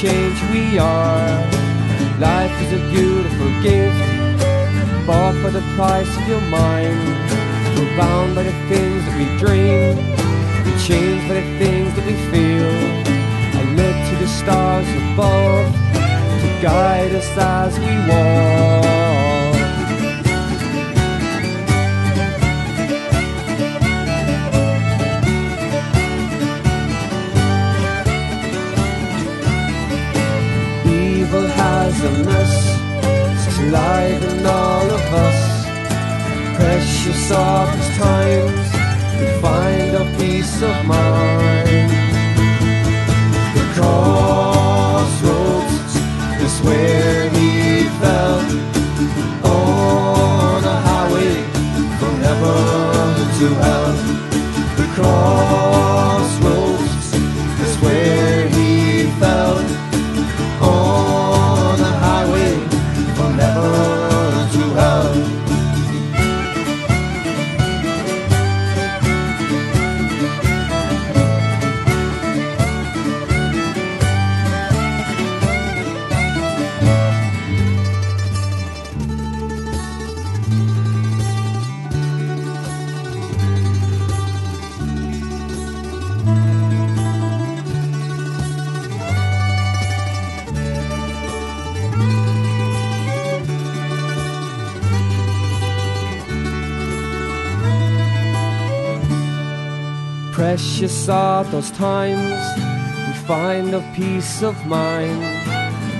change we are. Life is a beautiful gift, bought for the price of your mind. We're bound by the things that we dream, we change by the things that we feel. I look to the stars above to guide us as we walk. Evil a mess, it's alive in all of us. Precious are these times, we find a peace of mind. The crossroads is where he fell on a highway from heaven to hell. The crossroads Precious are those times we find a peace of mind.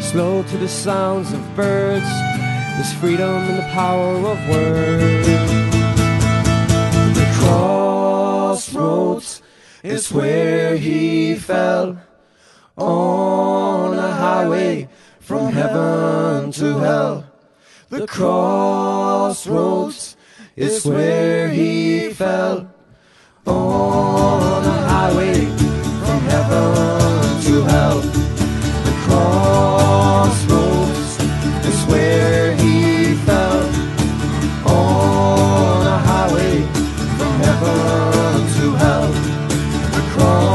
Slow to the sounds of birds, there's freedom in the power of words. The crossroads is where he fell on a highway from heaven to hell. The crossroads is where he fell on heaven